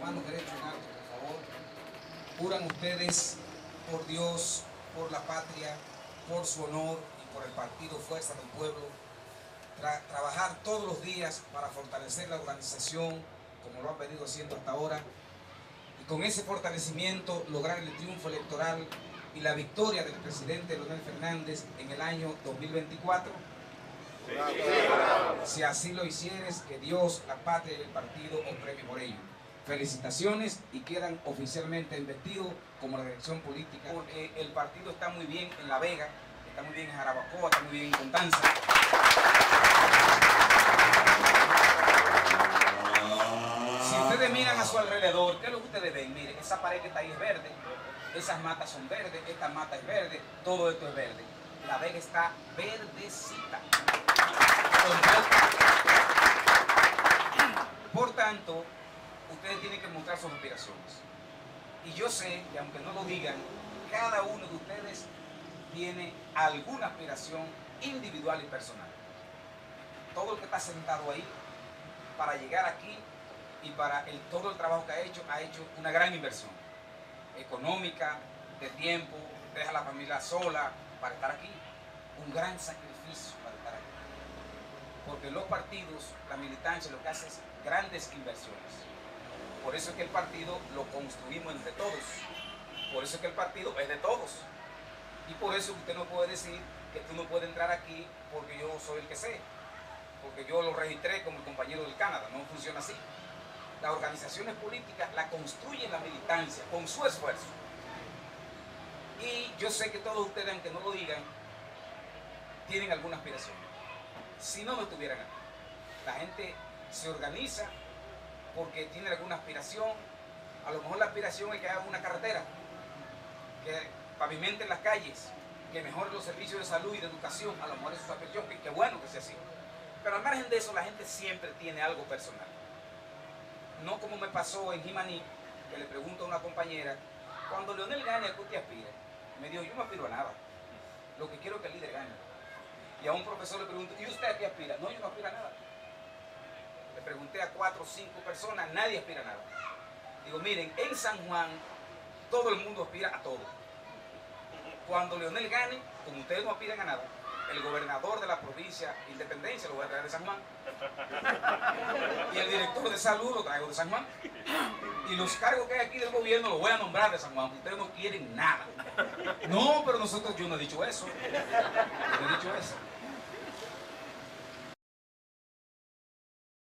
manos derechas en alto, por favor. Juran ustedes por Dios, por la patria, por su honor y por el partido Fuerza del Pueblo, tra trabajar todos los días para fortalecer la organización como lo han venido haciendo hasta ahora y con ese fortalecimiento lograr el triunfo electoral y la victoria del presidente Leonel Fernández en el año 2024. Si así lo hicieres, que Dios, la patria y el partido os premie por ello. Felicitaciones y quedan oficialmente investidos como la dirección política. Porque el partido está muy bien en La Vega, está muy bien en Jarabacoa, está muy bien en Contanza. Si ustedes miran a su alrededor, ¿qué es lo que ustedes ven? Miren, esa pared que está ahí es verde, esas matas son verdes, esta mata es verde, todo esto es verde. La Vega está verdecita. Por tanto, ustedes tienen que mostrar sus aspiraciones. Y yo sé que aunque no lo digan, cada uno de ustedes tiene alguna aspiración individual y personal. Todo el que está sentado ahí, para llegar aquí y para el, todo el trabajo que ha hecho, ha hecho una gran inversión económica, de tiempo, deja a la familia sola para estar aquí. Un gran sacrificio para estar aquí. Porque los partidos, la militancia, lo que hace es grandes inversiones. Por eso es que el partido lo construimos entre todos. Por eso es que el partido es de todos. Y por eso usted no puede decir que tú no puedes entrar aquí porque yo soy el que sé. Porque yo lo registré como el compañero del Canadá. No funciona así. Las organizaciones políticas la construyen la militancia con su esfuerzo. Y yo sé que todos ustedes, aunque no lo digan, tienen alguna aspiración. Si no, no estuvieran aquí. La gente se organiza porque tiene alguna aspiración. A lo mejor la aspiración es que haga una carretera, que pavimenten las calles, que mejoren los servicios de salud y de educación. A lo mejor es su aspiración, que, bueno que sea así. Pero al margen de eso, la gente siempre tiene algo personal. No como me pasó en Jimaní, que le pregunto a una compañera, cuando Leonel gane, ¿a qué usted aspira? Me dijo, yo no aspiro a nada. Lo que quiero es que el líder gane. Y a un profesor le pregunto, ¿y usted a qué aspira? No, yo no aspiro a nada. Pregunté a cuatro o cinco personas, nadie aspira a nada. Digo, miren, en San Juan todo el mundo aspira a todo. Cuando Leonel gane, como ustedes no aspiran a nada, el gobernador de la provincia Independencia lo voy a traer de San Juan. Y el director de salud lo traigo de San Juan. Y los cargos que hay aquí del gobierno los voy a nombrar de San Juan. Ustedes no quieren nada. No, pero nosotros, yo no he dicho eso. Yo no he dicho eso.